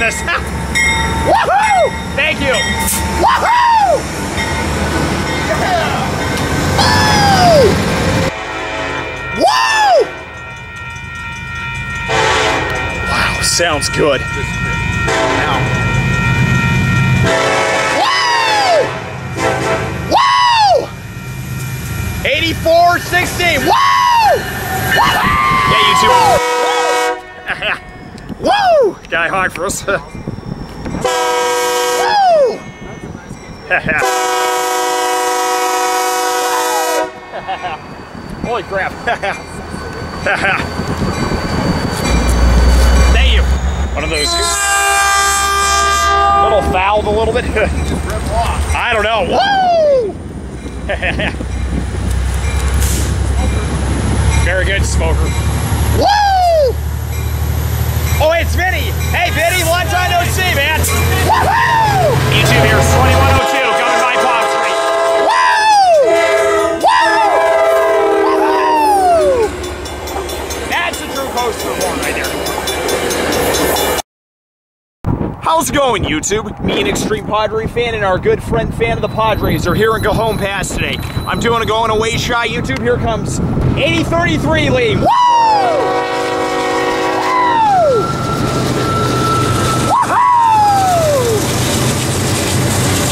this. Woohoo! Thank you. Woohoo! Woo! Wow, sounds good. Now. Woo! Woo! 84, 60. Woo! Yeah, you too. Guy hard for us. Holy crap. Thank you. One of those. Little fouled a little bit. I don't know. Woo! Very good, smoker. Woo! Oh, it's Vinny. Hey, Vinny, long time no see, man. Woohoo! YouTube here, 2102, coming by Palm Street. Woo! Woo! That's the true poster one right there. How's it going, YouTube? Me, an extreme Padre fan, and our good friend fan of the Padres are here in Cajon Pass today. I'm doing a going away shot, YouTube. Here comes 8033 Lee. Woo! Woohoo!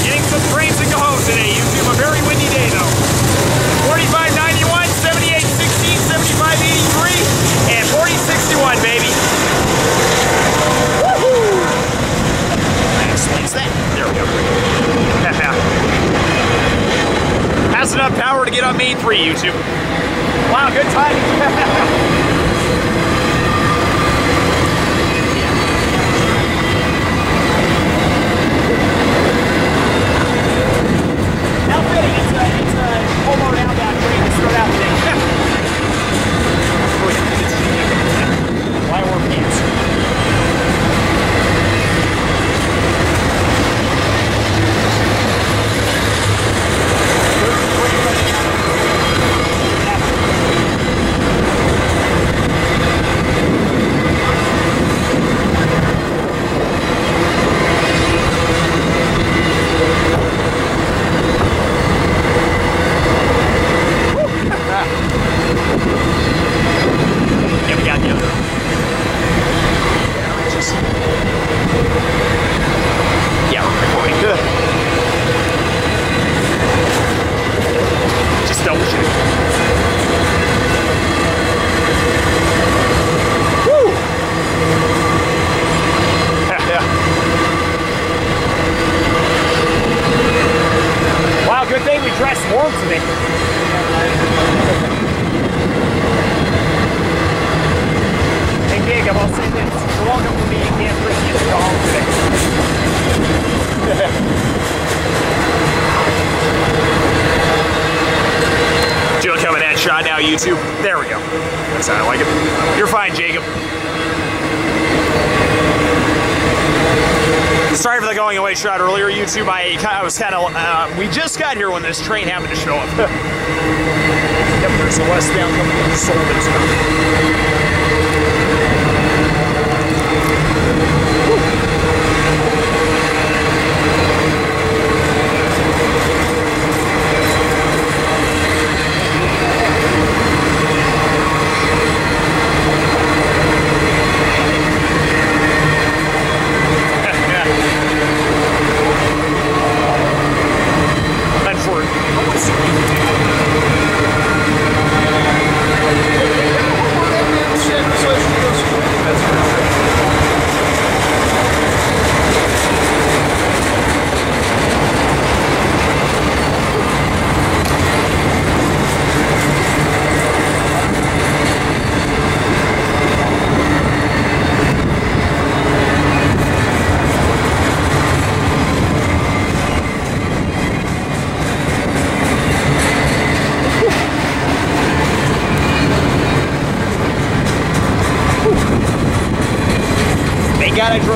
Getting some frames in Cajon today, YouTube. A very windy day, though. 4591, 7816, 7583, and 4061, baby. Woohoo! That explains that. There we go. Has enough power to get on main three, YouTube. Wow, good timing.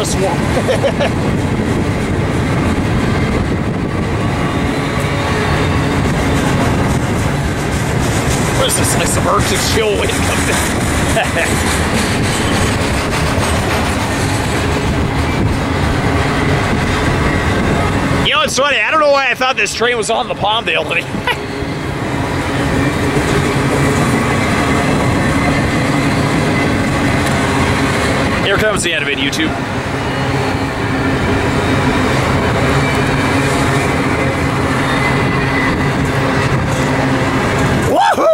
Dress warm. what is this? Like some Arctic chill wind coming in? It's funny. I don't know why I thought this train was on the Palmdale today. Here comes the end of it, YouTube. Woohoo!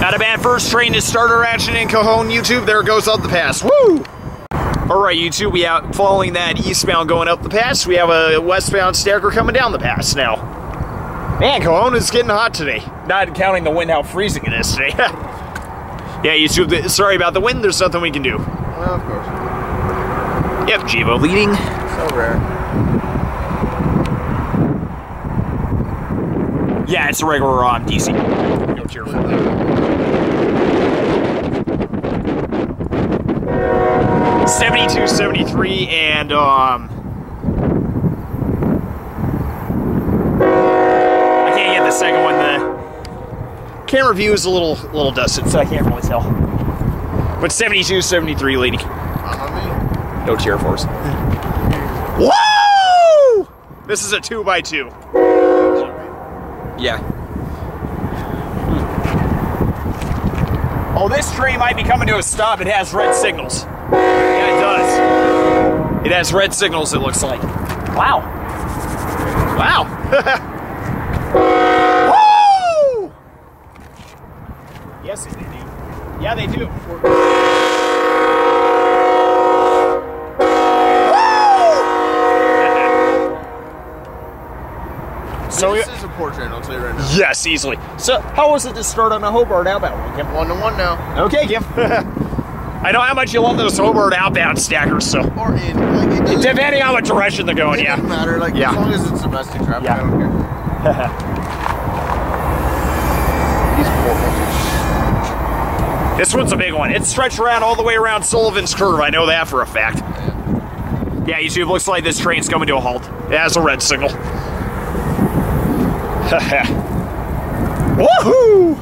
Not a bad first train to start our action in Cajon, YouTube. There goes up the pass. Woo! All right, YouTube, we have following that eastbound going up the pass. We have a westbound stacker coming down the pass now. Man, Cajon is getting hot today. Not counting the wind, how freezing it is today. yeah, YouTube, sorry about the wind. There's nothing we can do. Well, of course. Yep, Gevo leading. So rare. Yeah, it's a regular um, DC. No cheer for. 72, 73, and um. I can't get the second one. The camera view is a little, little dusted, so I can't really tell. But 72, 73, lady. Uh, No cheer for us. Woo! This is a two by two. Yeah. Oh, this train might be coming to a stop. It has red signals. Yeah, it does. It has red signals, it looks like. Wow. Wow. Woo! Yes, they do. Yeah, they do. So we, this is a poor train, I'll tell you right now. Yes, easily. So, how was it to start on a Hobart outbound one, Kim? One to one now. Okay, Kim. I know how much you love those Hobart outbound stackers, so Or in. Like, it depending on what direction they're going, it yeah. doesn't matter. Like, Yeah. as long as it's domestic traffic, Yeah. I don't care. This one's a big one. It's stretched around all the way around Sullivan's Curve. I know that for a fact. Yeah, YouTube looks like this train's coming to a halt. It has a red signal. Woohoo!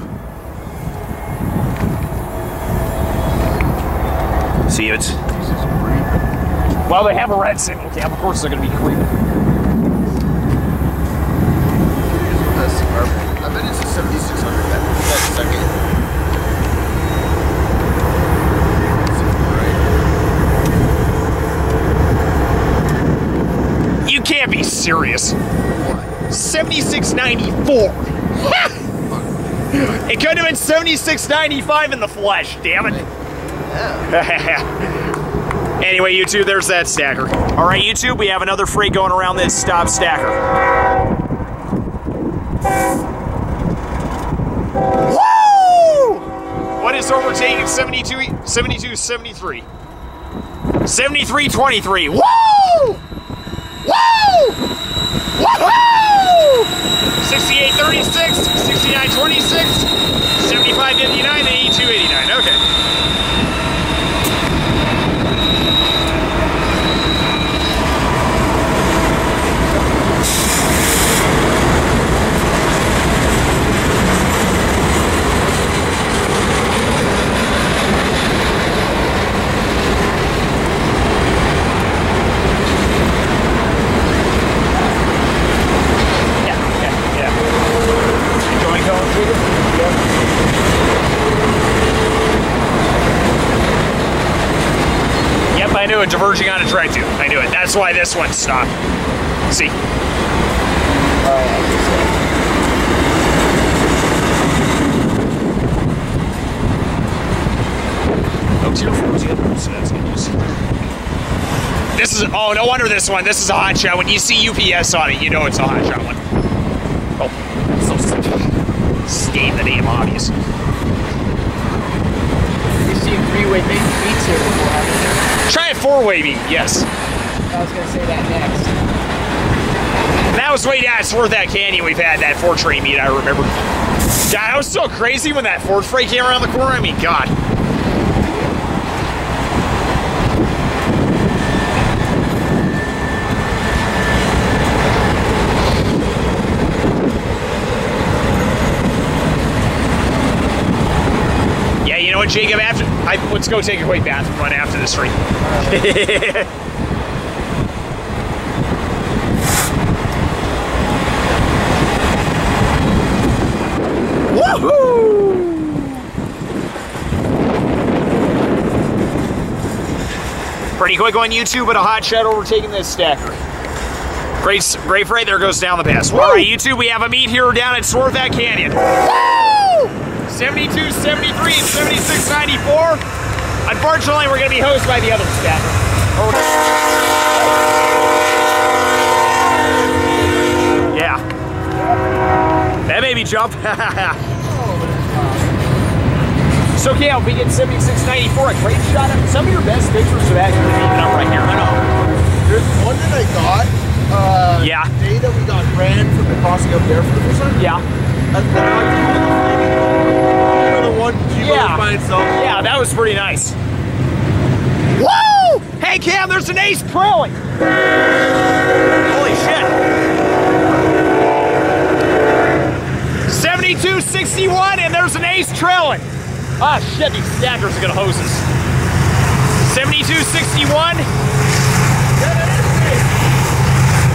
See, it's He's just creeping. well, they have a red signal cam. Of course, they're going to be creeping. I bet it's a 7600. That, that second. Right. You can't be serious. 7694. it could have been 7695 in the flesh, damn it. Anyway, YouTube, there's that stacker. All right, YouTube, we have another freight going around this stop stacker. Woo! What is overtaking 72, 72 73? 73 23. Woo! Woo! Woohoo! 68 36, 69 26, 75 59, 82 89. Okay. Yeah, yeah, yeah. Enjoying going through it? Yep, I knew it. Diverging on a track too. I knew it. That's why this one stopped. See. Oh, tier four so that's good news. This is oh no wonder this one. This is a hot shot. When you see UPS on it, you know it's a hot shot one. Oh, so state the name obvious. You've seen three-way beat- beats here before, four beat, yes. I was gonna say that next. That was way down towards that canyon we've had that four train meet, I remember. God, I was so crazy when that Ford freight came around the corner. I mean, God. Jacob, after I, let's go take a quick bathroom run after the stream. Woohoo! Pretty quick on YouTube, but a hot shot overtaking this stacker. Great, great freight. There goes down the pass. All right, YouTube, we have a meet here down at Swarthout Canyon. 72, 73, and 76, 94. Unfortunately, we're going to be hosted by the other stacker. Yeah. That made me jump. so, Cal, we get 76, 94. A great shot. At some of your best pictures of actually being up right here. I know. There's one that I got. Uh, Yeah. the Day that we got ran from the crossing up there for the first time. Yeah. And then I got the You know the one Yeah. Yeah, that was pretty nice. Woo! Hey, Cam, there's an ace trailing. Holy shit. 72 61, and there's an ace trailing. Ah, shit, these stackers are gonna hose us. 72 61.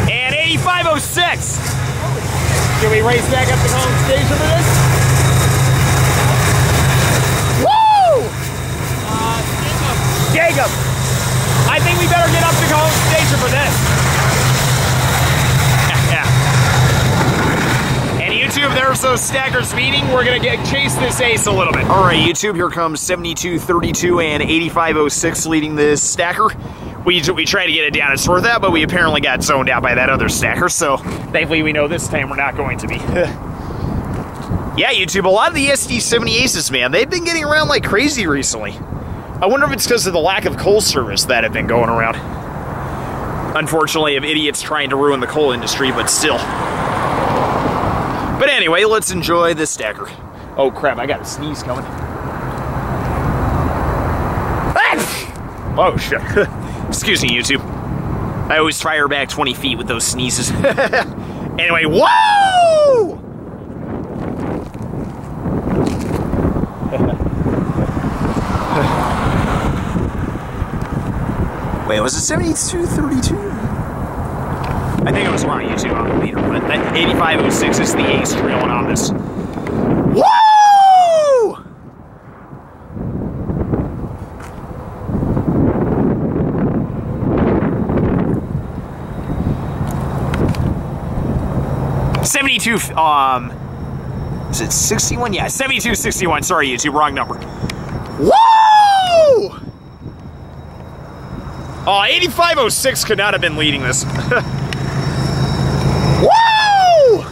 And 8506. Can we race back up to home station for this? Woo! Jacob, I think we better get up to home station for this. and YouTube, there's those stackers meeting. We're gonna get chase this ace a little bit. All right, YouTube, here comes 7232 and 8506 leading this stacker. We, we tried to get it down at Swarthout, but we apparently got zoned out by that other stacker, so thankfully we know this time we're not going to be. yeah, YouTube, a lot of the SD70 Aces, man, they've been getting around like crazy recently. I wonder if it's because of the lack of coal service that have been going around. Unfortunately, of idiots trying to ruin the coal industry, but still. But anyway, let's enjoy this stacker. Oh crap, I got a sneeze coming. Ah! Oh shit. Excuse me, YouTube. I always fire back 20 feet with those sneezes. anyway, whoa! Wait, was it 7232? I think it was wrong YouTube on the meter, but that 8506 is the ace trailing on this. Woo! Seventy-two. Um, is it sixty-one? Yeah, seventy-two, sixty-one. Sorry, YouTube, wrong number. Woo! Oh, 8506 could not have been leading this. Woo!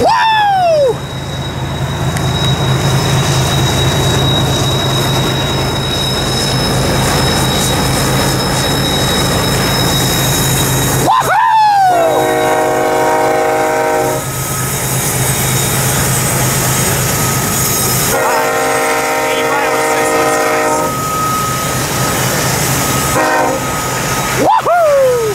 Woo! Woohoo!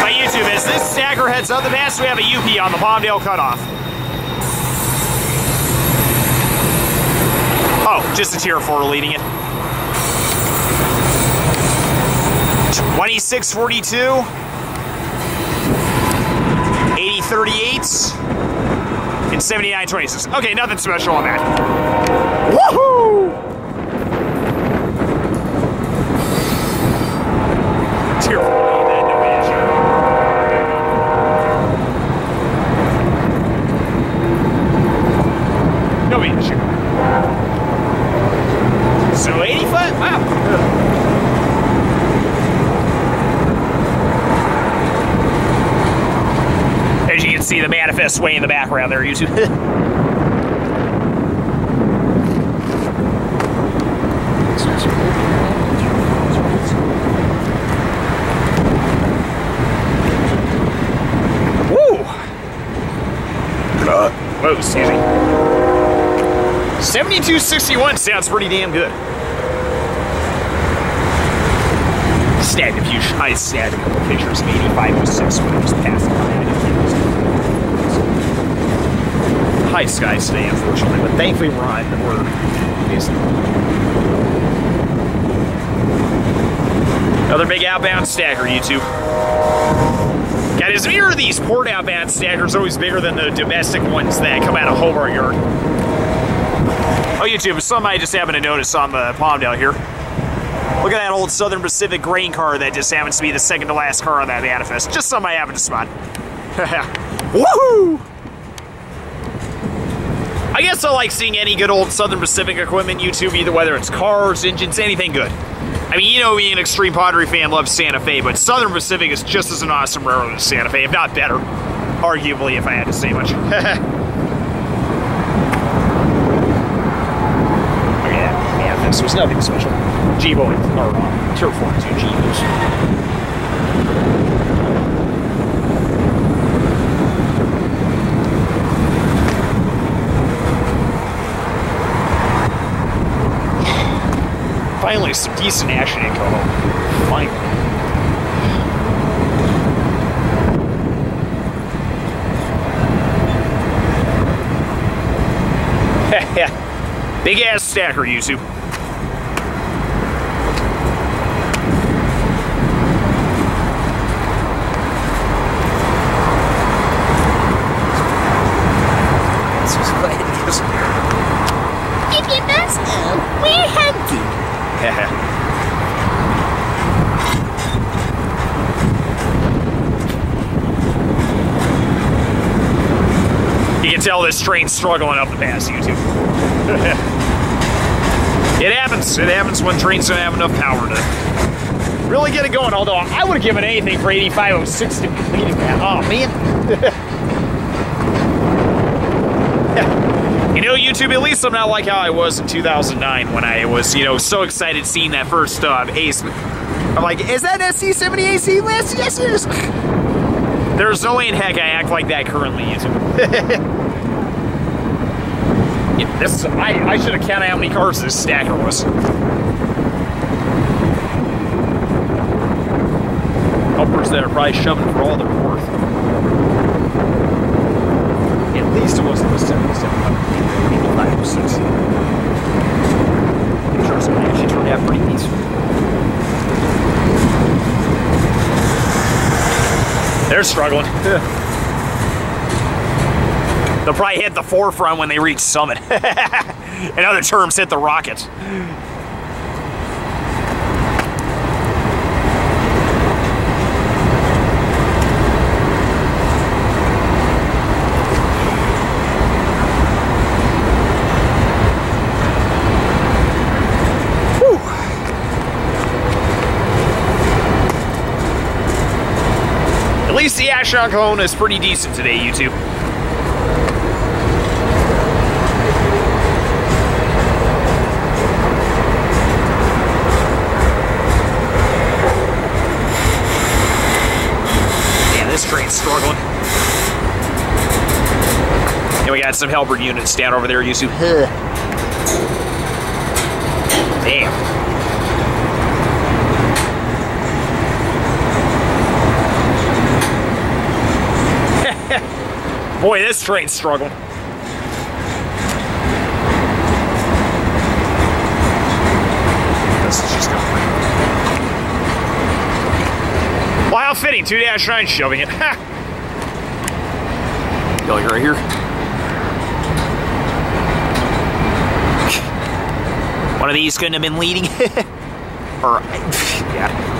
My YouTube is this stacker heads up the pass. We have a UP on the Palmdale cutoff. Oh, just a tier four leading it. 2642. 8038. And 7926. Okay, nothing special on that. Woohoo! Tier four lead, that no issue. No issue. So 85? Wow. As you can see, the manifest way in the background there, YouTube. Woo! Uh, whoa, excuse me. 7261 sounds pretty damn good. snagged a few, I snagged a couple pictures of 8506 when it was passing by. High skies today, unfortunately, but thankfully we're on. We're Another big outbound stacker, YouTube. God, is either these port outbound stackers always bigger than the domestic ones that come out of Hobart Yard? Oh, YouTube, I just happened to notice on the Palmdale here. Look at that old Southern Pacific grain car that just happens to be the second to last car on that manifest. Just something I happened to spot. Woohoo! Guess like seeing any good old Southern Pacific equipment YouTube, either whether it's cars, engines, anything good. I mean, you know me, an extreme Padre fan, loves Santa Fe, but Southern Pacific is just as an awesome railroad as Santa Fe, if not better. Arguably, if I had to say much. That. Man, this was nothing special. G-Boy, or uh, Tier 42 G-Boys. Finally, some decent action in Cajon. Finally. Big ass stacker, YouTube. This was quite interesting. If you must know, we're hunting. You can tell this train's struggling up the pass, YouTube. it happens. It happens when trains don't have enough power to really get it going. Although I would have given anything for 8506 to be leading that. Oh, man. You know, YouTube, at least I'm not like how I was in 2009 when I was, you know, so excited seeing that first uh, Ace. I'm like, is that SD70 AC list? Yes, it is. There's no way in heck I act like that currently, YouTube. yeah, this I, I should have counted how many cars this stacker was. Helpers that are probably shoving for all they're worth. At least it wasn't the 77, maybe 5 or 6. I'm sure actually turned out pretty decent. They're struggling. They'll probably hit the forefront when they reach summit. In other terms, hit the rockets. At least the on Kelowna is pretty decent today, YouTube. Train's struggling. And we got some helper units down over there, YouTube. Damn. Boy, this train's struggling. This is just going Well, how fitting. 2 dash 9 shoving it. Ha! Like right here. One of these couldn't have been leading. or, yeah.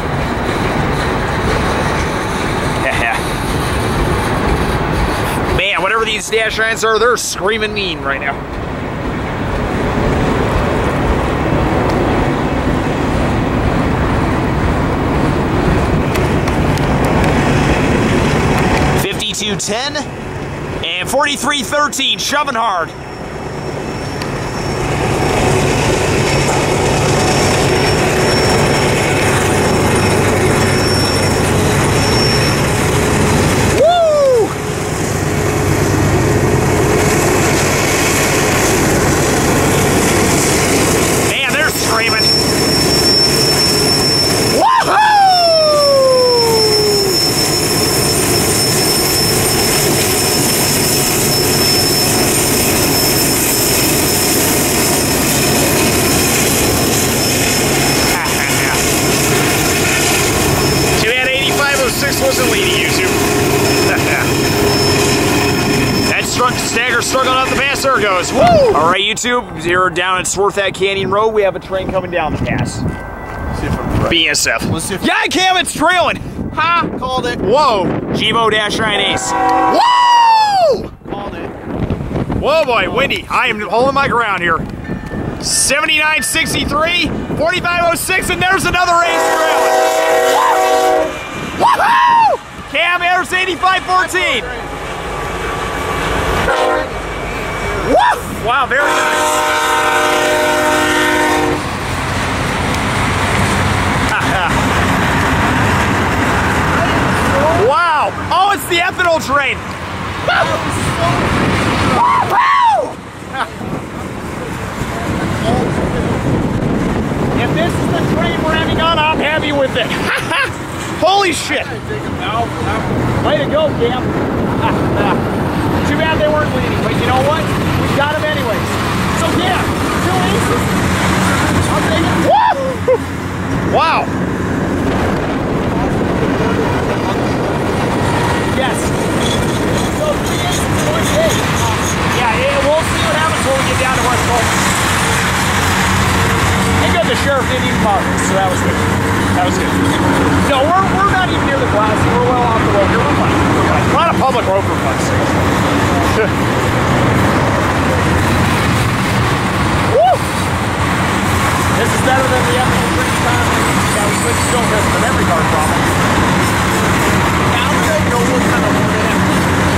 Man, whatever these dash nines are, they're screaming mean right now. Fifty-two ten and forty-three thirteen, shoving hard. Mussolini YouTube. that struck stagger struggling out the pass. There goes. Woo! All right, YouTube. You're down at Swarthout Canyon Road. We have a train coming down the pass. Right. BNSF. Let's see yeah, Cam, it's trailing. Ha! Called it. Whoa. Gevo dash nine ace. Whoa! Called it. Whoa, boy, Wendy. I am holding my ground here. 79-63, 45-06, and there's another ace trailing. Woohoo! Cam, there's 85.14. Woo! Wow, very nice. wow! Oh, it's the ethanol train. If this is the train we're ending on, I'm happy with it. Holy shit! Way to go, Cam. Too bad they weren't leading, but you know what? We got them anyways. So yeah, two aces. Take it. Woo! Wow. Yes. So three aces, one day. Yeah, yeah, we'll see what happens when we get down to West Colton. Thank God the sheriff didn't even bother so that was good. That was good. No, we're, we're not even near the glass. We're well off the road here. We're fine. We're fine. We're on a public road for fuck's sake. Woo! This is better than the other three times that we could still miss the memory card problem.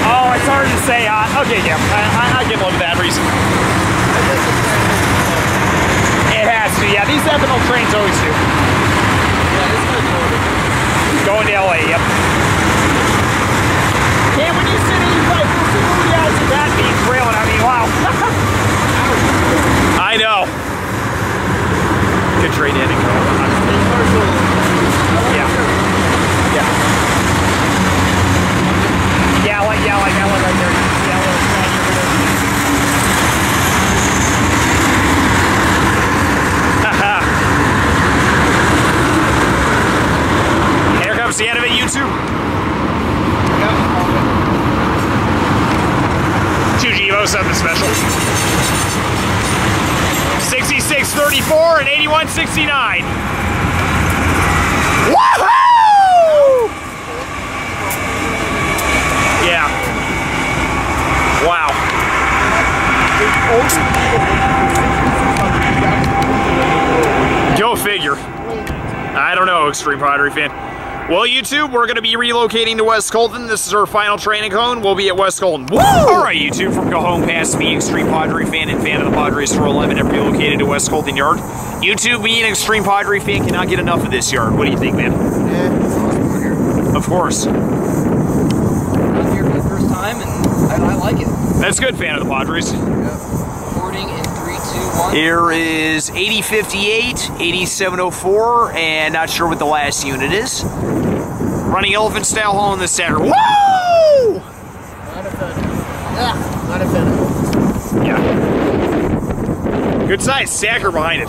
Oh, it's hard to say. Uh, okay, yeah, I, I, I give one to that reason. It has to, yeah. These ethanol trains always do. Going to LA, yep. Yeah, when you sit 85, who else is that being trailing? I mean, wow. I know. Good trade ending. Yeah. Yeah. Yeah, like, yeah, like that one right there. Yeah, little shiny over there. Comes the end of it, YouTube. Two Gevos, something special. 66.34 and 81.69. Woohoo! Yeah. Wow. Go figure. I don't know, Extreme Padre fan. Well, YouTube, we're going to be relocating to West Colton. This is our final training cone. We'll be at West Colton. Woo! All right, YouTube, from Cajon Past me, Extreme Padre fan and fan of the Padres for 11, and relocated to West Colton Yard. YouTube, me and Extreme Padre fan cannot get enough of this yard. What do you think, man? Yeah, it's awesome out here. Of course. I'm here for the first time, and I, I like it. That's good, fan of the Padres. Recording in three, two, one. Here is 8058, 8704, and not sure what the last unit is. Running elephant style hauling this Saturday. Woo! Not a. Yeah, not a fan. Yeah. Good size Sacker behind it.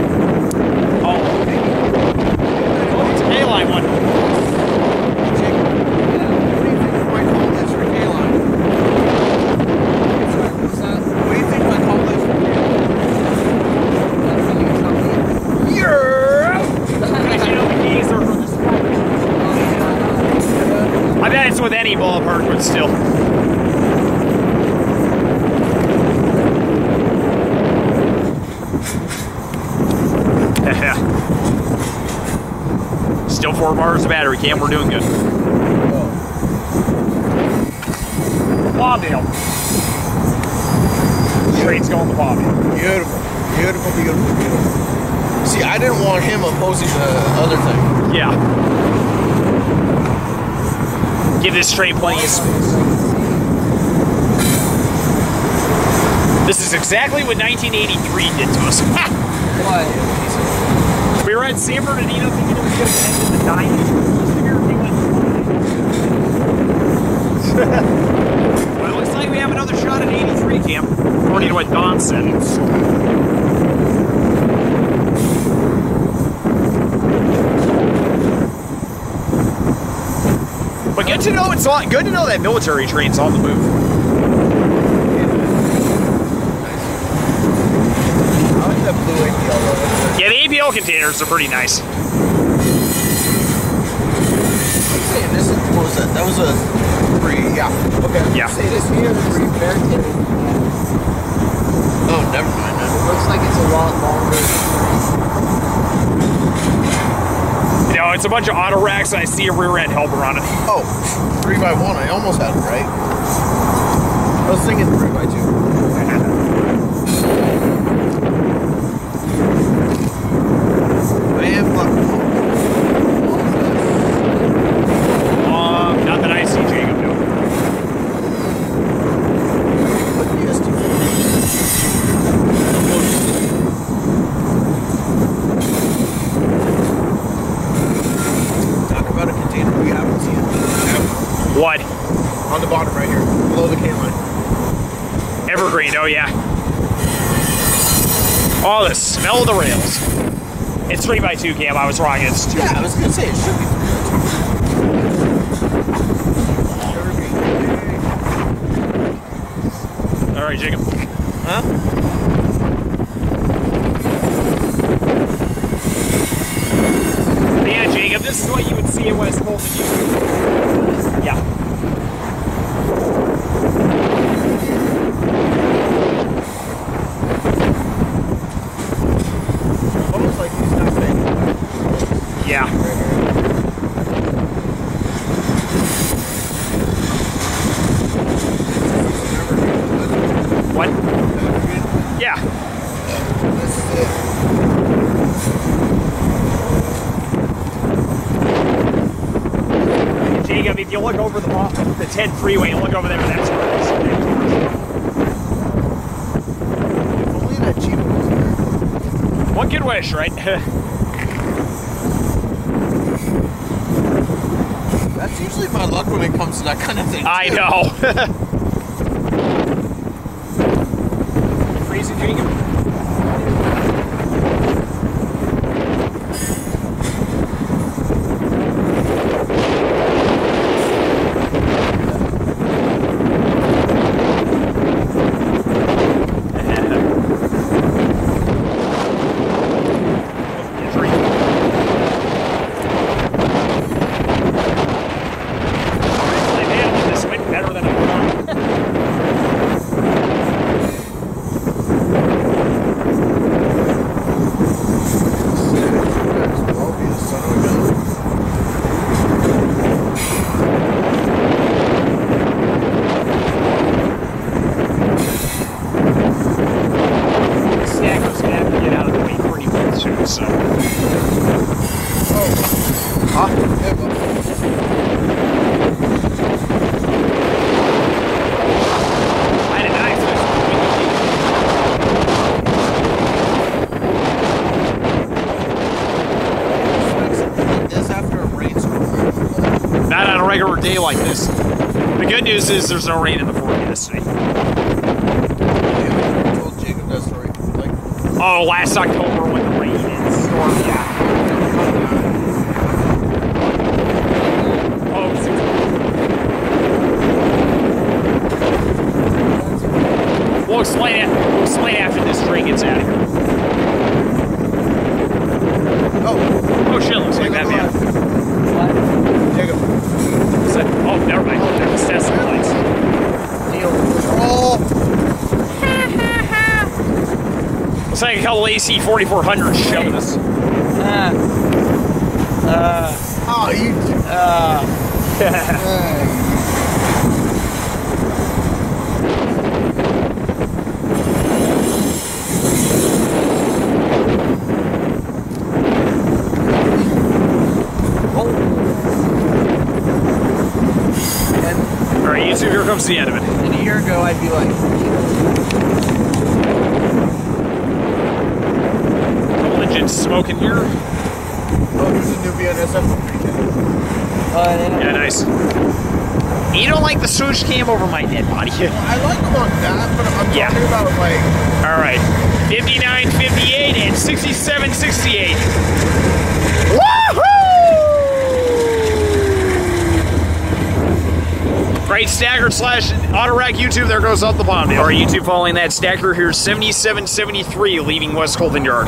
still four bars of battery, Cam. We're doing good. Lawdale. Train's going to Bobby. Beautiful. Beautiful, beautiful, beautiful. See, I didn't want him opposing the other thing. Yeah. Give this train plenty of space. This is exactly what 1983 did to us. What? Were at San Bernardino thinking it was going to end in the 90s. well, it looks like we have another shot at 83, Cam. According to what Don said. But good to know it's. Good to know that military train's on the move. I like that blue APL logo. Yeah, containers are pretty nice. Say, this is, what was that? That was a three, yeah. Okay. Yeah. Say this here is barricaded. Oh, never mind It looks like it's a lot longer. You know, it's a bunch of auto racks, and I see a rear end helper on it. Oh, three by one. I almost had it right. I was thinking three by two. I am lucky. Um, not that I see Jacob do. But yes, Talk about a container we haven't seen. What? On the bottom right here, below the can line. Evergreen, oh yeah. Oh, the smell of the rails. It's 3x2 cam, I was wrong. It's 2 Yeah, I was going to say it should be All right, Jacob. Huh? Yeah, Jacob, this is what you would see at West Colton. Yeah. Almost like he's not fake. Yeah. What? Yeah. This is it. Jacob, if you look over the bo- the 10 freeway, look over there, that's where it is. If only that Jeep was there. One could wish, right? That's usually my luck when it comes to that kind of thing. I know. Freezing, Jacob? They've handled this wind better than I thought. Well, be the son of a gun. Snacker's gonna have to get out of the way pretty so. Huh? Yeah, I did not expect this after a rainstorm. Not on a regular day like this. The good news is there's no rain in the forecast today. I told Jacob that story. Like, Oh, last October when the rain and storm, yeah. Oh, six- We'll explain it. We'll explain after this train gets out of here. oh, Oh shit, looks like that man. Jacob. Is that- Oh, never mind. There's Tesla lights. Deal. Oh, Looks like a couple AC 4400s shoving us. oh, you. the end of it. And a year ago, I'd be like. Double engine smoke in here. Oh, there's a new BNSF. Uh, yeah, nice. You don't like the swoosh cam over my dead body. Well, I like them on that, but I'm yeah. talking about like. All right, 59, 58, and 67, 68. Woo! Great stacker slash auto rack YouTube. There goes up the bomb. All right, YouTube following that stacker here 77, 73, leaving West Colton Yard.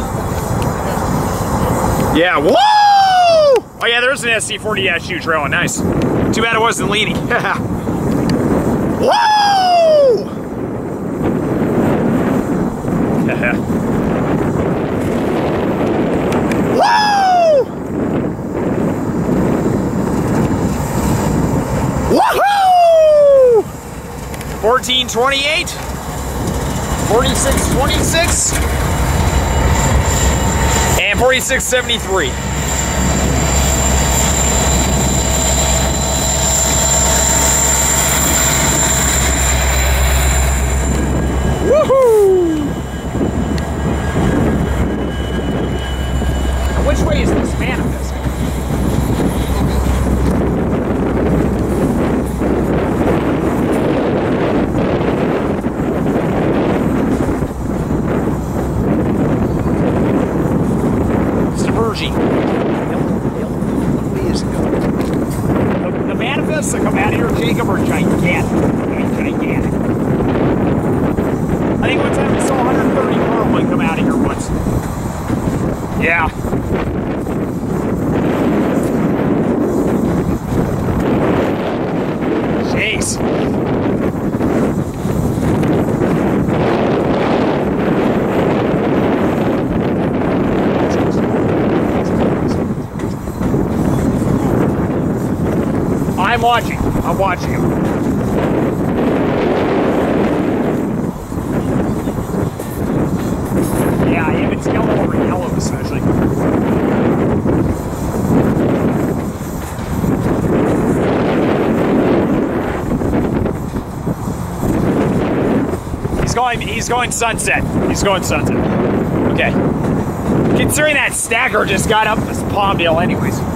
Yeah, whoa! Oh, yeah, there's an SD40-2 trailing. Nice. Too bad it wasn't leaning. whoa! Woo! Woohoo! 1428, 4626, and 4673. Woohoo! Which way is this manifest? Diverging. What way is it going? The, the manifests that come out of here, Jacob, are gigantic. Okay, gigantic. I think one time we saw 130 per one come out of here once. Yeah. Jeez. I'm watching him. Yeah, if it's yellow over yellow, especially. He's going. He's going sunset. He's going sunset. Okay. Considering that stacker just got up this Palmdale, anyways.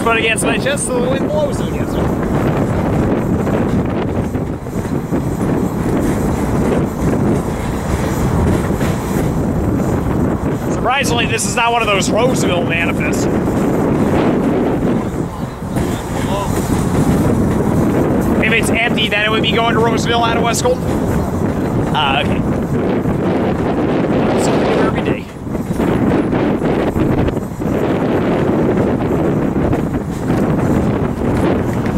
Put against my chest so the wind blows it against it. Surprisingly, this is not one of those Roseville manifests. If it's empty, then it would be going to Roseville out of West Colton. Ah, okay. Something new every day.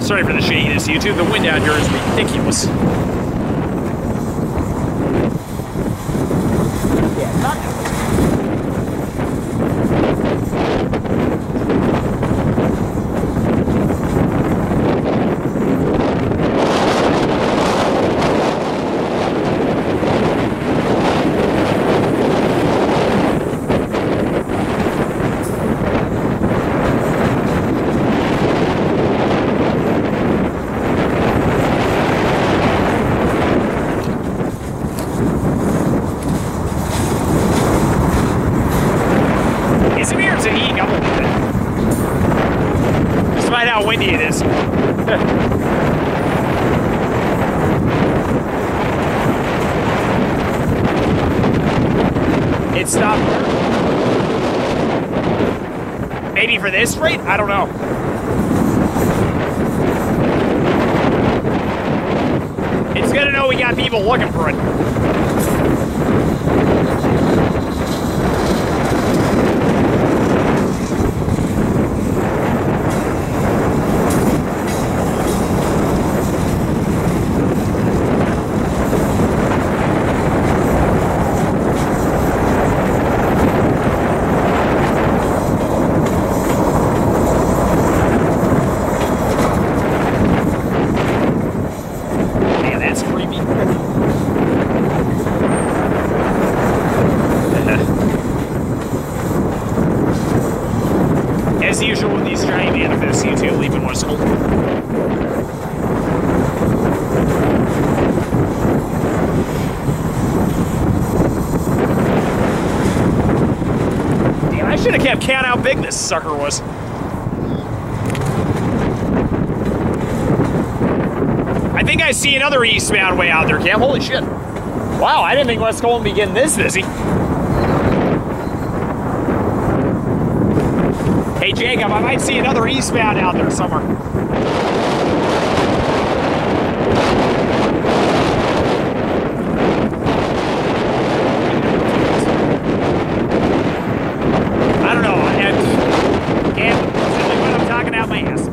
Sorry for the shadiness, YouTube. The wind out here is ridiculous. Yeah, not It's weird to heat up a little bit. Despite how windy it is. it stopped. This rate? I don't know. It's good to know we got people looking for it. One. Damn, I should have kept count how big this sucker was. I think I see another eastbound way out there, Cam. Holy shit. Wow, I didn't think West Colton would be getting this busy. Hey, Jacob, I might see another eastbound out there somewhere. I don't know. And, and simply when I'm talking out my ass.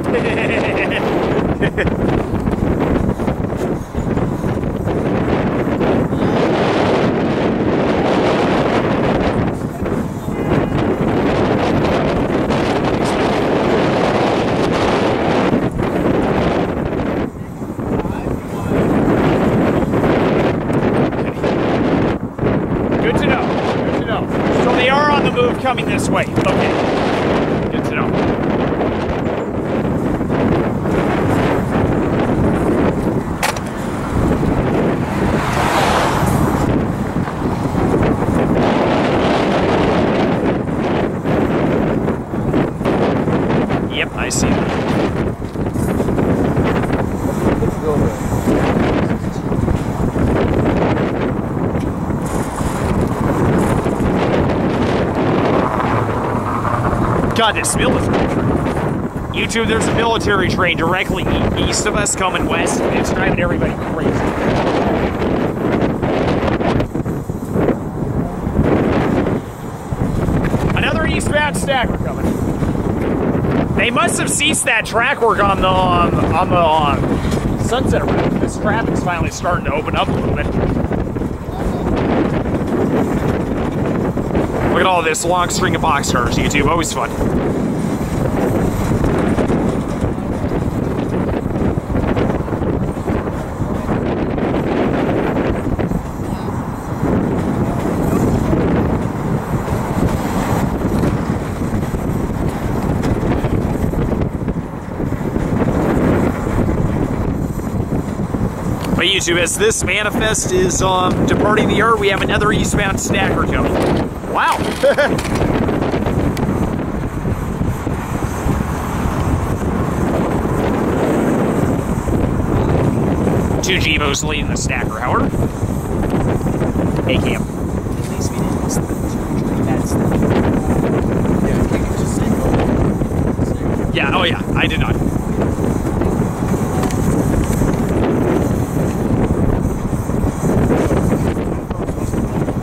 Good to know. Good to know. So they are on the move coming this way. Okay. Good to know. Yep, I see it. God, this military train. YouTube, there's a military train directly east of us coming west, and it's driving everybody crazy. Another eastbound stacker coming. They must have ceased that track work on the um, on the um, Sunset Road. This traffic's finally starting to open up a little bit. Look at all this long string of boxcars, YouTube. Always fun. But YouTube, as this manifest is um, departing the Earth, we have another eastbound stacker coming. Wow. Two Gevos leading the stacker, however. Hey, Cam. At least we didn't miss the say go. Yeah, oh yeah, I did not.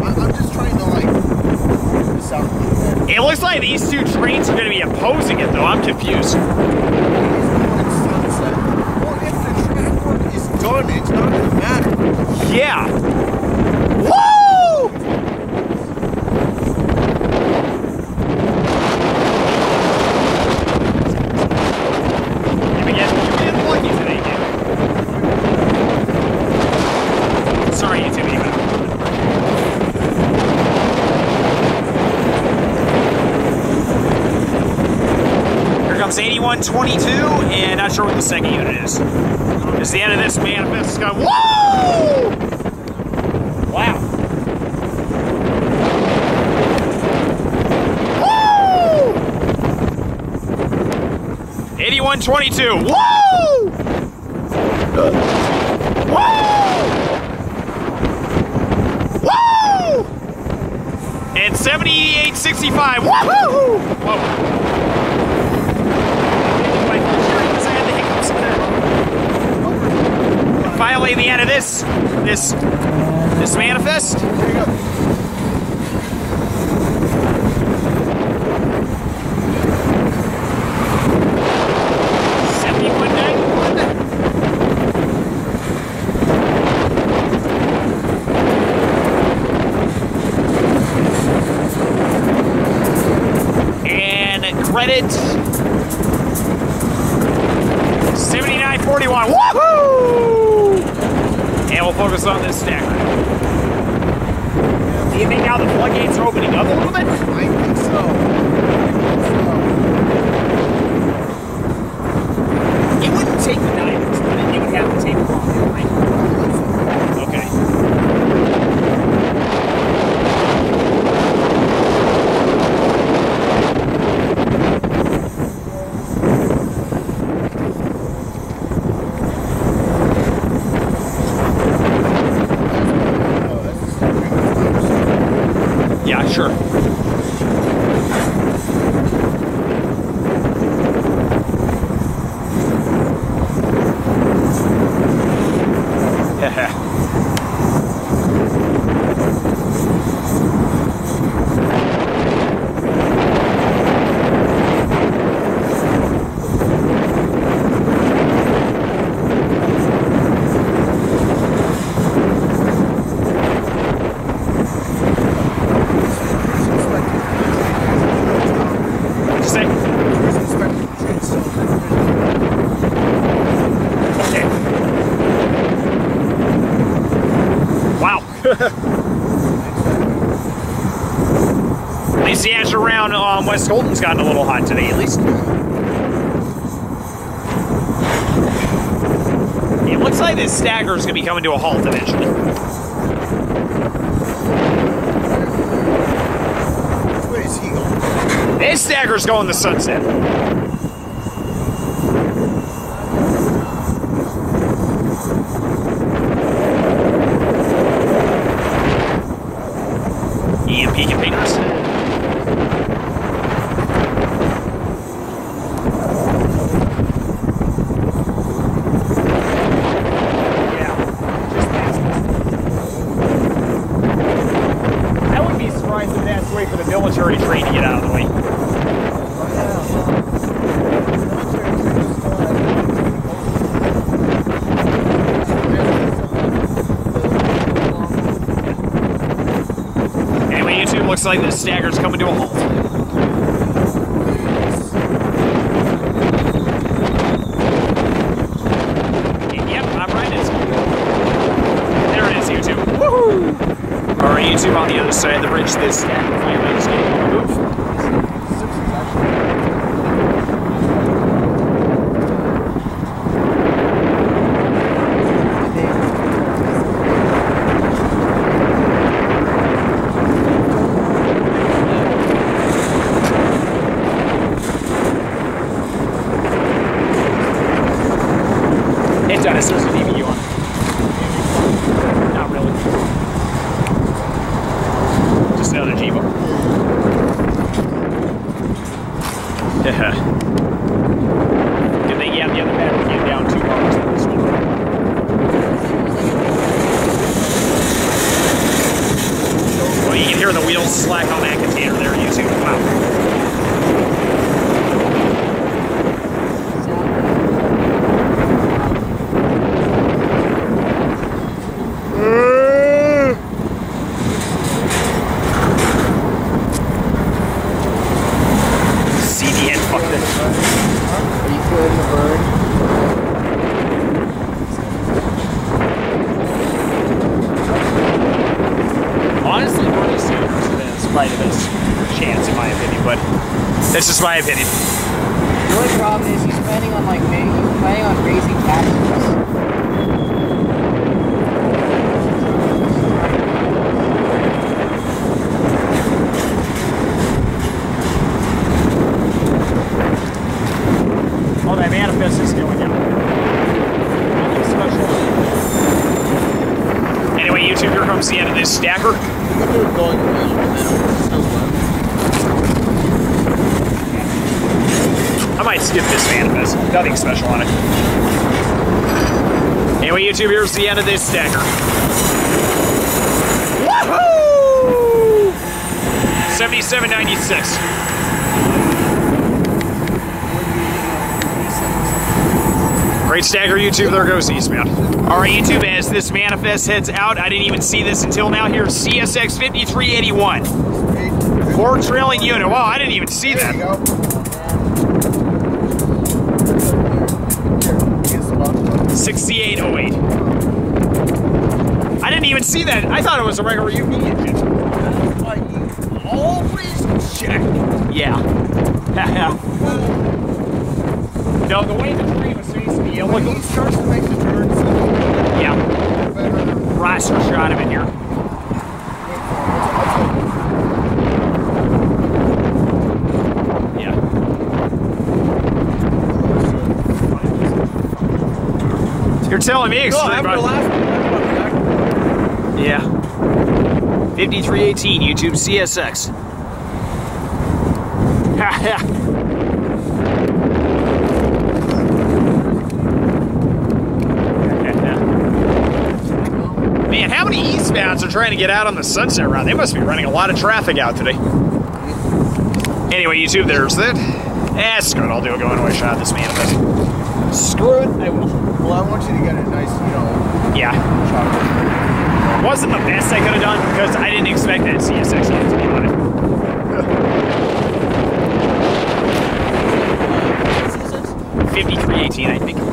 I, I'm just trying to like figure this out. in my head. It looks like these two trains are going to be opposing it, though. I'm confused. Yeah. 122, and not sure what the second unit is. It's the end of this manifest. It's going, whoa! Wow. Woo! 8122. Whoa! Woo! Woo! And 7865. Whoa! Finally, the end of this, this, this manifest. And credit seventy-nine forty-one. Woohoo! And we'll focus on this stacker. Do you think now the floodgates are opening up a little bit? I think so. It wouldn't take the diamonds, but it would have to take the long right? Okay. Oh, that's just pretty much Yeah, sure. What'd you say? Okay. Wow. Ash around um, West Colton's gotten a little hot today, at least. It looks like this stacker is going to be coming to a halt eventually. Way is he going? This stacker's going to sunset. EMP containers. Yeah, just past us. I wouldn't be surprised if that's the way for the military train to get out of the way. Anyway, YouTube looks like the stacker's coming to a halt. Yep, I'm right. There. It is YouTube. On the other side of the bridge. This stacker finally is getting on the move. It does. There's a DPU on it. Not really. Just another Gevo. Yeah. Good thing you have the other battery came down two bars on this one. Well, you can hear the wheels slack on that container there, YouTube. Wow. CDN fucked it. Are you feeling the bird? Honestly, Bernie Sanders in spite of his chance, in my opinion, but that's just my opinion. The only problem is he's planning on like ma- he's planning on raising taxes. Oh, that manifest is going down. Anyway, YouTube, here comes the end of this stacker. Look at it going around and then over the I might skip this manifest. Nothing special on it. Anyway, YouTube, here's the end of this stacker. Woohoo! 7796. Great stacker, YouTube. There goes Eastbound. All right, YouTube, as this manifest heads out, I didn't even see this until now. Here's CSX 5381. Four trailing unit. Wow, I didn't even see that. Even see that. I thought it was a regular UP engine. always check. Yeah. no, the way the tree was facing me, it When he starts to make the turns, it's yeah. better. Raster shot him in here. Yeah. You're telling me, No, extreme, after bro. the last one, that's what Yeah. 5318 YouTube CSX. Man, how many eastbounds are trying to get out on the Sunset Route? They must be running a lot of traffic out today. Anyway, YouTube, there's that. Eh, screw it. I'll do a going away shot of this manifest. Screw it. I will. Well, I want you to get a nice, you know, Yeah. shot. Wasn't the best I could have done because I didn't expect that CSX to be on it. Fifty-three eighteen, I think. So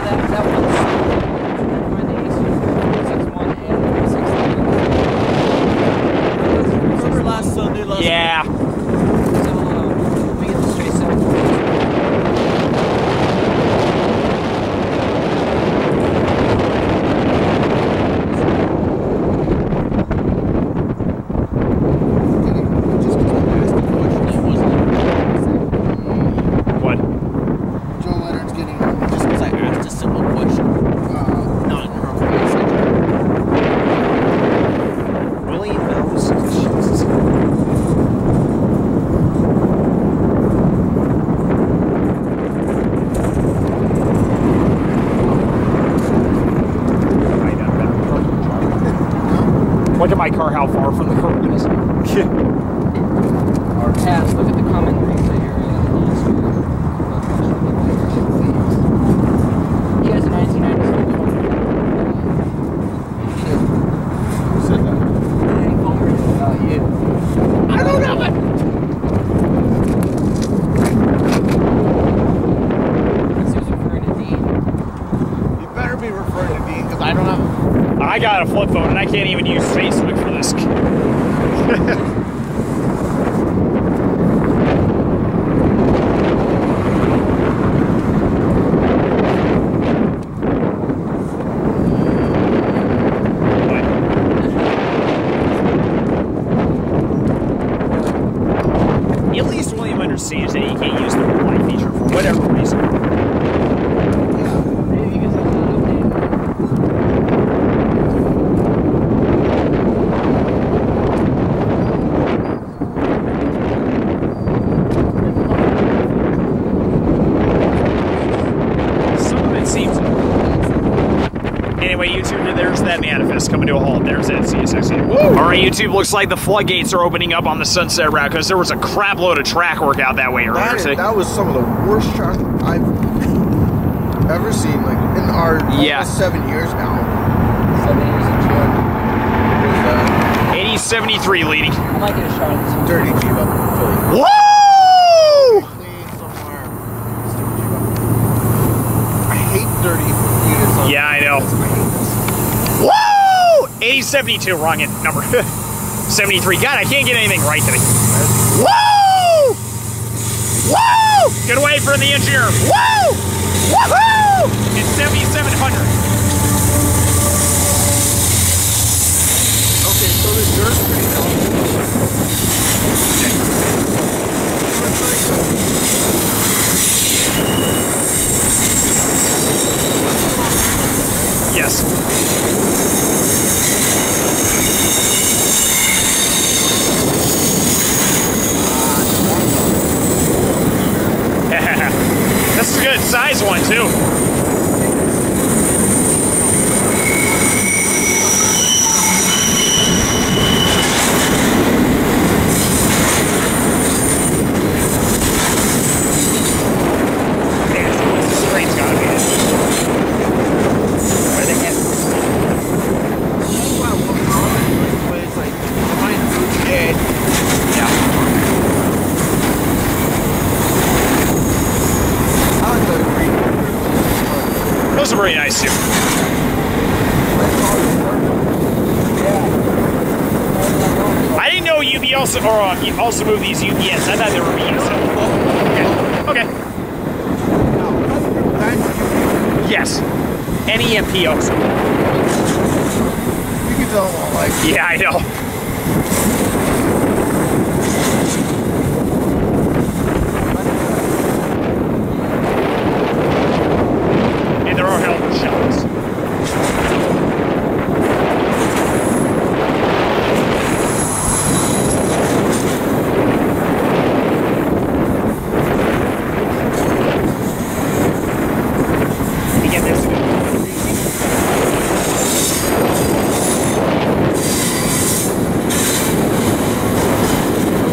that, that one's for the AC61 and 63. Remember last Sunday, last Yeah. So, um, let me get this straight. So, Just 'cause I asked the question, it wasn't. What? Joe Leonard's getting just because I asked a simple question. Uh, not in her face. William Mills. Jesus. Look at my car, how far from the curb it is. Taz, look at the comment things that you're uh, He has a 1996 Who said that? about you. I don't know it. Because he was referring to Dean. You better be referring to Dean because I don't have. I got a flip phone and I can't even use Facebook for this. At least William understands that he can't use the reply feature for whatever reason. Maybe because it's not updated. Some of it seems. Anyway, YouTube, there's that coming to a halt. There's that CSX. Woo! All right, YouTube, looks like the floodgates are opening up on the Sunset Route because there was a crap load of track work out that way earlier That, is, that was some of the worst traffic I've ever seen. Like in our Yeah. seven years now. Seven years in jail. It 8073 leading. I might get a shot at was this. uh, dirty Jeep up in Philly. Woo! Clean somewhere. Stupid Jeep up. I hate dirty units. Yeah, I know. I hate this. Woo! 8072, wrong it, number. 73. God, I can't get anything right today. Woo! Woo! Good way for the engineer. Woo! Woohoo! It's 7700. Okay, so this dirt street now. Yes. this is a good size one too. Man, this screen's gotta be it. Where the heck? That's why I want to comment, but it's like, mine food's dead. Yeah. I like the green. Those are very nice too. My car is perfect. Yeah. UP also, or uh, also move these UPS. I thought they were reused. Okay. Okay. Yes. And EMP also. You can tell them all like Yeah, I know. And there are helmet shells. Again, there's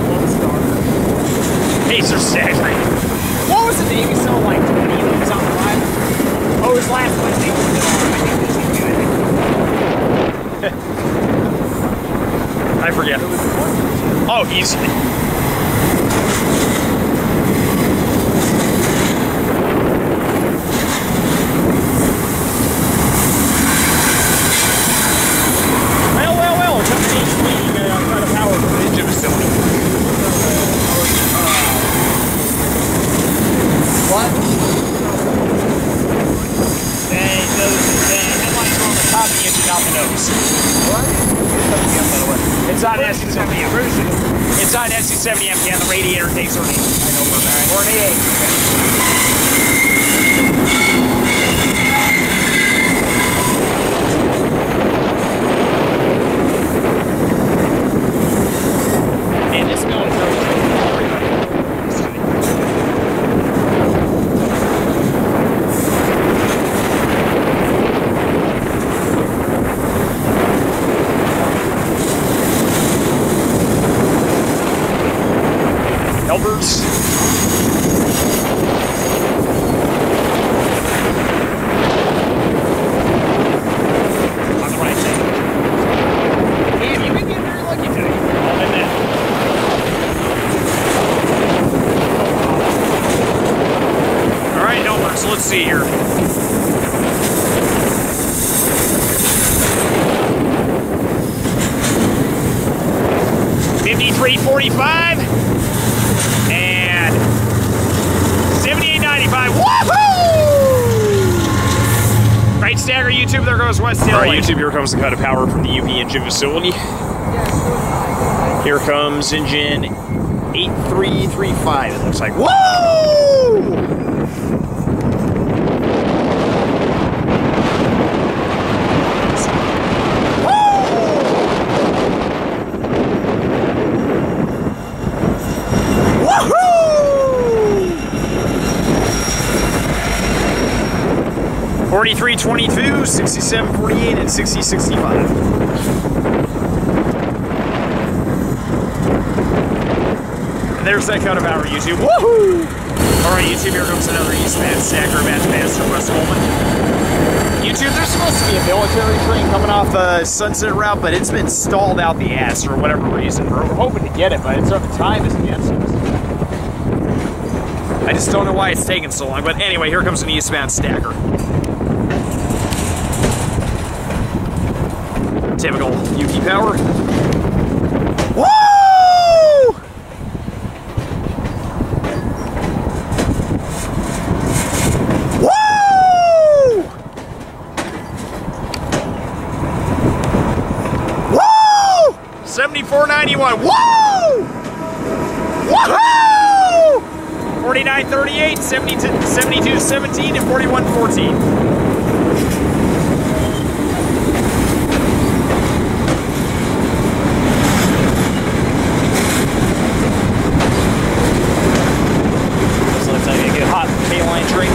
one star. Pacer staggering. What was the name he still liked when he was on the line? Oh, his last Wednesday. I forget. Oh, easily. Well, well, well, it's up to HP uh, kind of power from the engine facility. What? They, the, the headlights are on the top of the engine, not the nose. What? It's on SD70M. It's on SD70M, and the radiator takes her name. I know for a fact. Or an 8 Man, this smell is Helpers. On the right side. Man, you've been getting very lucky today. I'll admit. All right, helpers. Let's see here. Fifty-three forty-five and seventy-eight ninety-five. Woohoo! Right, Stacker YouTube. There goes West Hill. All right, YouTube. Here comes the cut of power from the UP engine facility. Here comes engine 8335, it looks like. Woo! Woohoo! 4322, 6748, and 6065. And there's that cut of our YouTube. Woohoo! All right, YouTube, here comes another Eastman Stacker Match Master Russ Coleman. YouTube, there's supposed to be a military train coming off the Sunset route, but it's been stalled out the ass for whatever reason. We're hoping to get it, but it's the time is against us. I just don't know why it's taking so long. But anyway, here comes an Eastman Stacker. Typical UP power. Woo! Woo! Woo! 7491. Woo! Woohoo! 4938, 72, 7217, and 4114. So looks like a good hot K-line drink.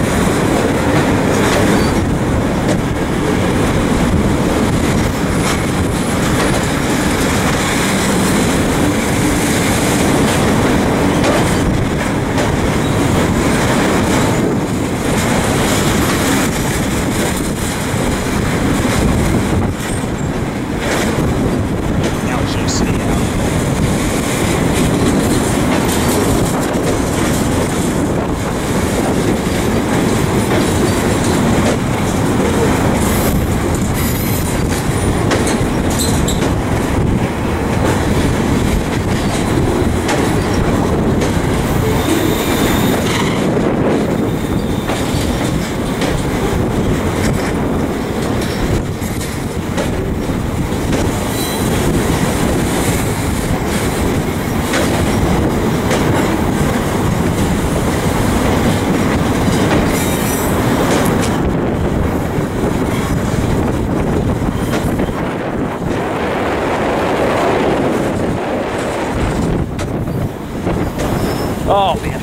Oh man.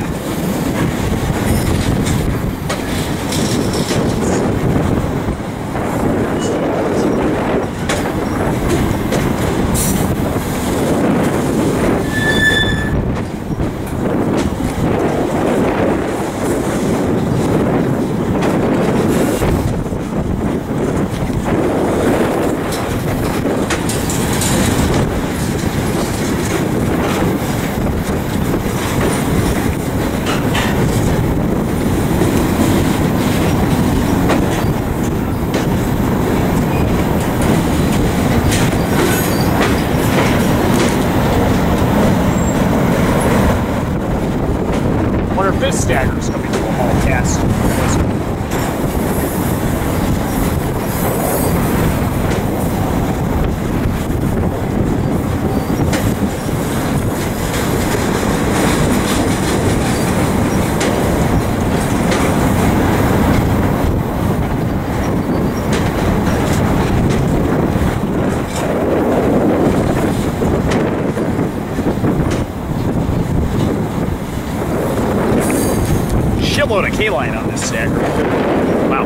Wonder if this stacker's coming to a halt cast. Shitload of K-line on this stacker. Wow.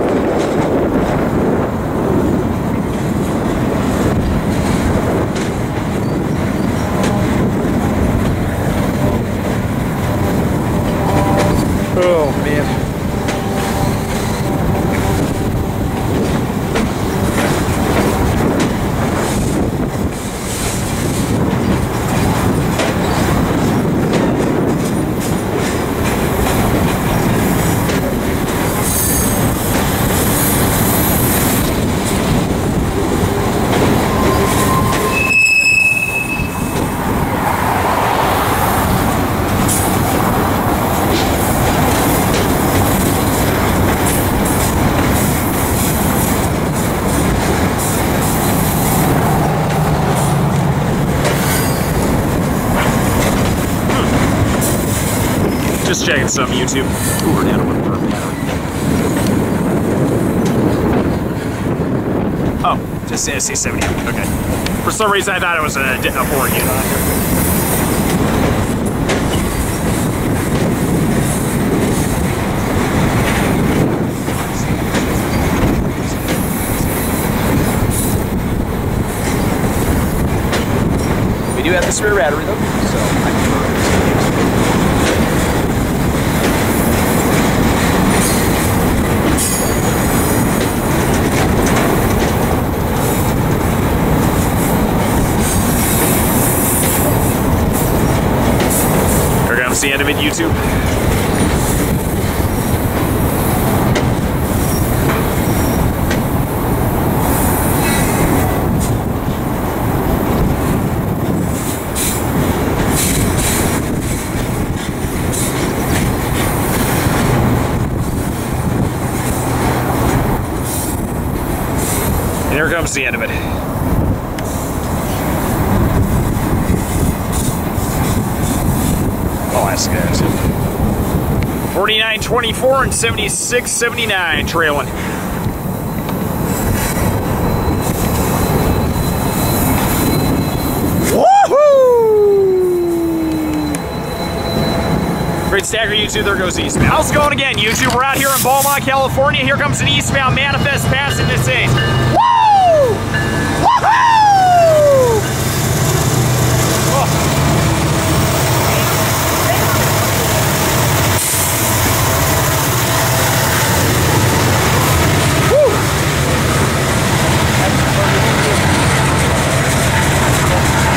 Oh man. Just checking some YouTube. Ooh, we're down to one burn battery. Oh, just say C70. Okay. For some reason, I thought it was a, a four unit do have the spare battery though, so I can burn it. Here comes the end of it, YouTube. And here comes the end of it. Oh, that's good. 49 24 and 76 79 trailing. Woohoo! Great stacker YouTube, there goes eastbound. How's it going again, YouTube? We're out here in Beaumont, California. Here comes an eastbound manifest passing this ace. Woo! Woohoo! Oh.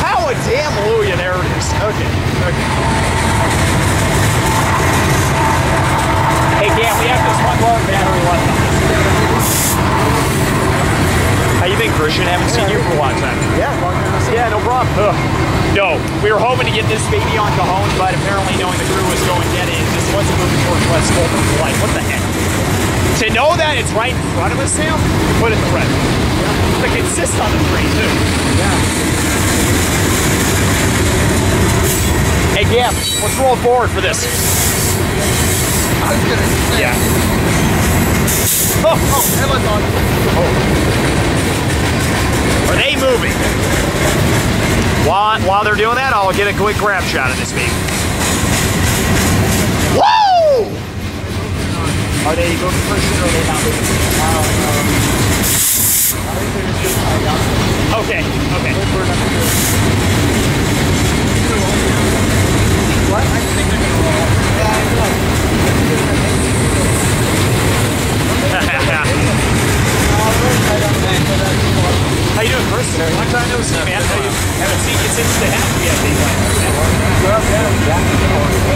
Hallelujah, there it is. Okay, okay. Hey, Dan, we have this one bar battery left on this. Been, Christian? Haven't seen you for a long time. Yeah, long time. Yeah, no problem. Ugh. No, we were hoping to get this baby on Cajon, but apparently knowing the crew was going dead end, this wasn't moving towards West Colton. Like, what the heck? To know that it's right in front of us, Sam, put it in the red. Like, it insists on the screen, too. Yeah. Hey, Gam, let's roll forward for this. I was gonna say. Yeah. Oh, Oh, headlights on. Are they moving? While, while they're doing that, I'll get a quick grab shot of this baby. Woo! Are they moving Christian or are they not moving? Okay, okay. What? I think they're gonna roll. Yeah, I know. How you doing, Chris? Long time no see, man. How you, haven't seen you since the half yet.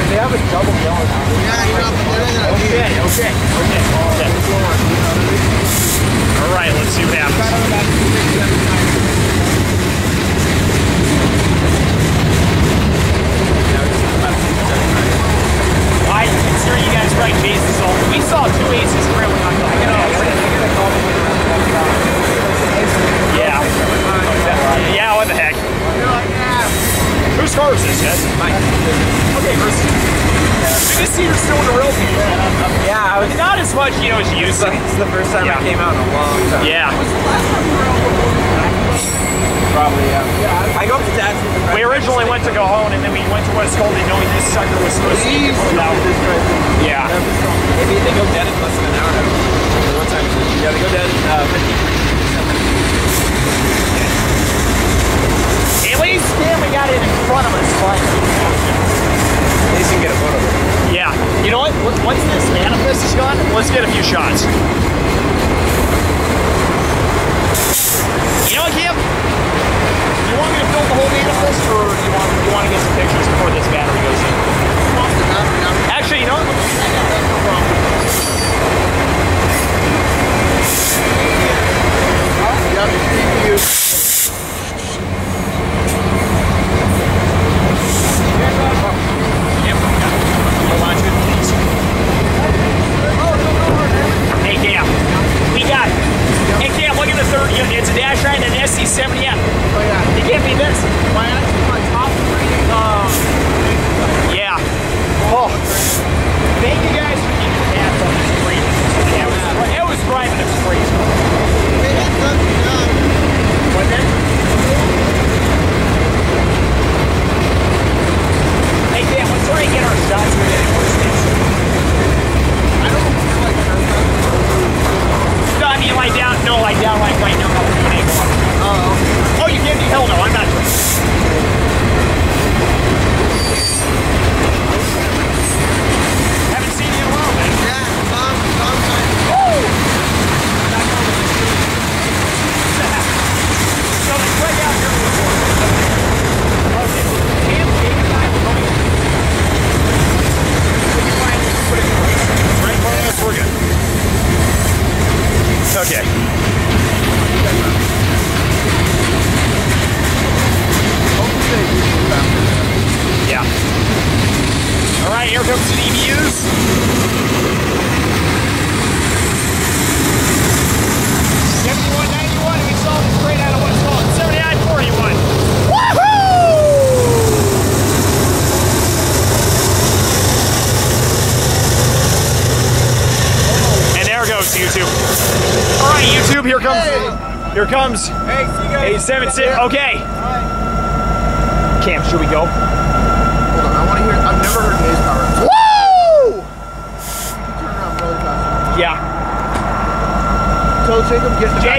They have a double going on. Yeah, you're up there. Okay, okay, okay. okay. All right, let's see what happens. I consider you guys right bases all. We saw two aces trailing on the Yeah. Yeah, what the heck? Whose car is this? Mine. Okay, Chris. Good to see you're still in the real. Yeah, I was, Not as much, you know, as you used to. it's the first time Yeah. I came out in a long time. Yeah. Probably, yeah. I go up to dad's with the We originally went to Cajon and then we went to West Goldie knowing this sucker was supposed to be out. Yeah. Maybe they go dead in less than an hour now. One time, yeah, they go in uh, 50. At least then we got it in front of us finally. At least you can get a photo. Yeah. You know what? What- Once this manifest is gone, let's get a few shots.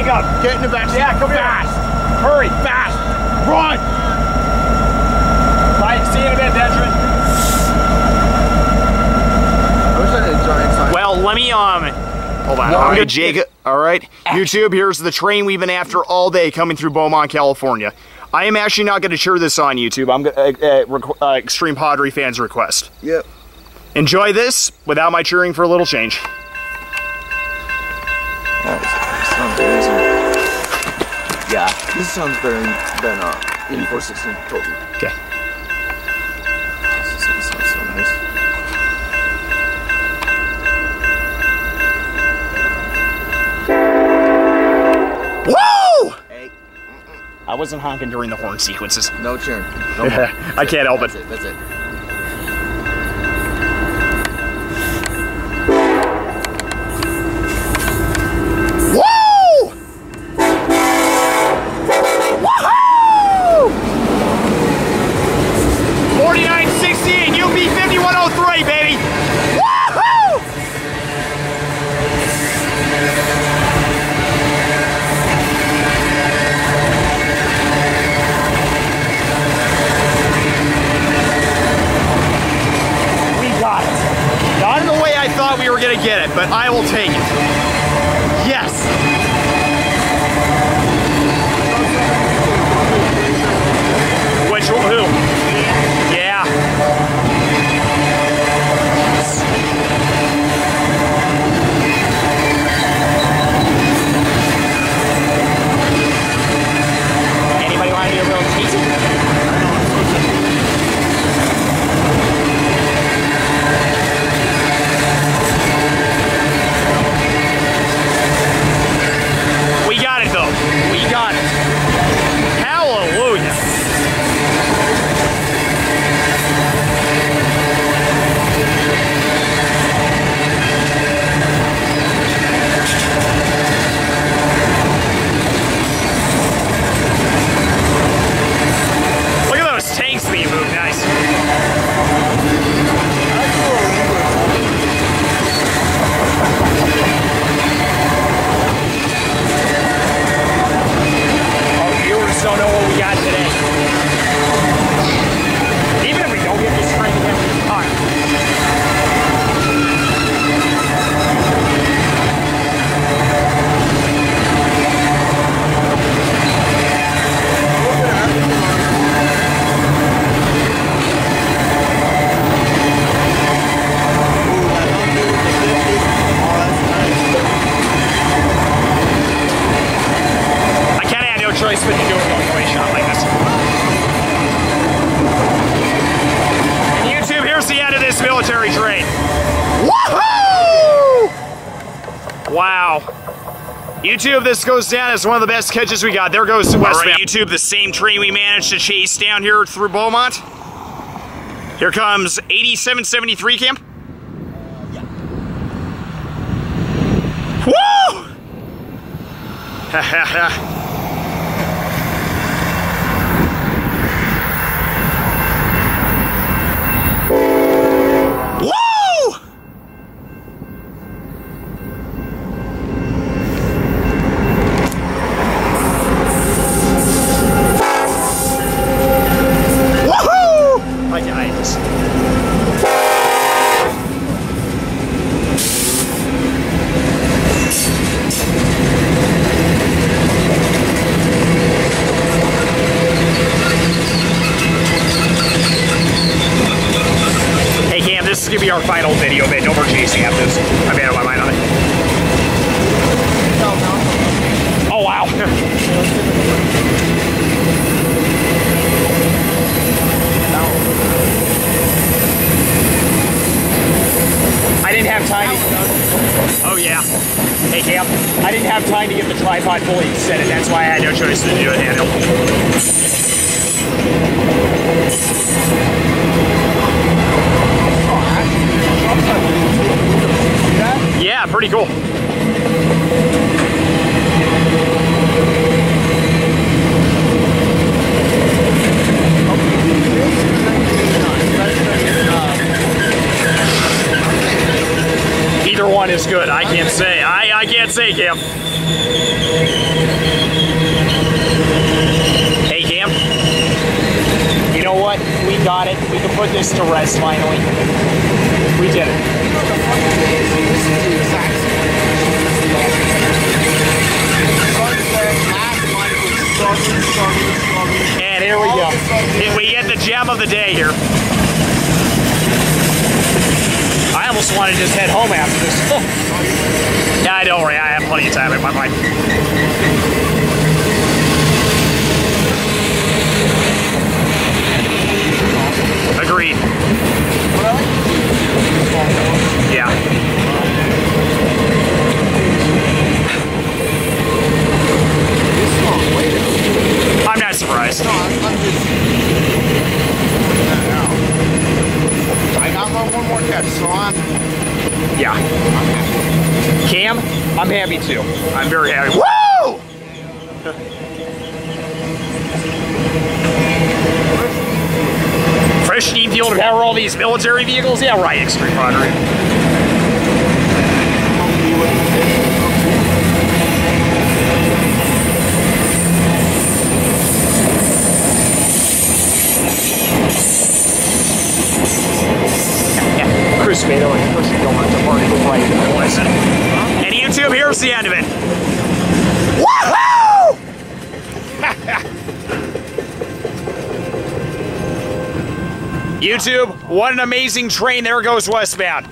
Get in the Jacob. Back, get in the back. seat. Yeah, come here. fast. Hurry, fast. Run. Bye. See you in a bit, Benjamin. I wish I had a giant sign. Well, let me um. Hold on. I'm gonna Jacob. All right, YouTube. Here's the train we've been after all day coming through Beaumont, California. I am actually not going to share this on YouTube. I'm gonna uh, uh, requ- uh, Extreme Padre fans request. Yep. Enjoy this without my cheering for a little change. Yeah, this sounds better than uh, 8416 total. Okay. This is- sounds so nice. Woo! Hey, I wasn't honking during the horn sequences. no cheering. No. I can't help it. That's it. That's it. This goes down as one of the best catches we got. There goes West. All right, YouTube, the same train we managed to chase down here through Beaumont. Here comes 8773 camp. Woo! Ha ha ha. Woo! Woohoo! I died. Hey Cam, this is gonna be our final video, man. No more chasing after this. I made up my mind on it. Oh wow. I didn't have time to. Oh yeah. Hey Cam, I didn't have time to get the tripod fully set it. That's why I had no choice to do it handheld. Yeah, pretty cool. Either one is good. I can't say. I, I can't say, Cam. Hey, Cam. You know what? We got it. We can put this to rest finally. We did it. And here we go. We get the gem of the day here. I almost want to just head home after this. yeah, I don't worry. I have plenty of time in my mind. Agreed. Yeah. I'm not surprised. I got my one more catch, so I'm. Yeah. Cam, I'm happy too. I'm very happy. Woo! Steam fuel to power all these military vehicles? Yeah, right, Extreme Roderick. Yeah, cruise tomato and don't want the party right. And YouTube, here's the end of it. Woohoo! YouTube, what an amazing train. There goes westbound.